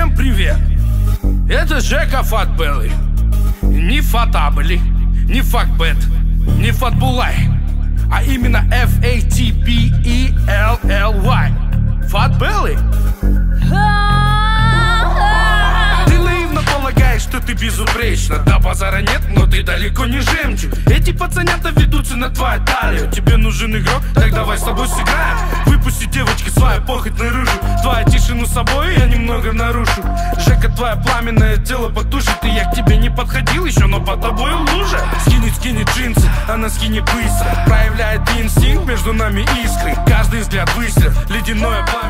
Всем привет! Это Жека Фатбелли. Не Фатабли, не Факбет, не Фатбулай, а именно F-A-T-B-E-L-L-Y. Фатбелли? Ты наивно полагаешь, что ты безупречна Да, базара нет, но ты далеко не жемчуг Эти пацанята ведутся на твою талию Тебе нужен игрок? Так давай с тобой сыграем собой я немного нарушу. Жека, твое пламенное тело потушит И я к тебе не подходил еще, но под тобой лужа. Скинет, скинет джинсы, она скинет быстро. Проявляет инстинкт, между нами искры. Каждый взгляд выстрел, ледяное пламя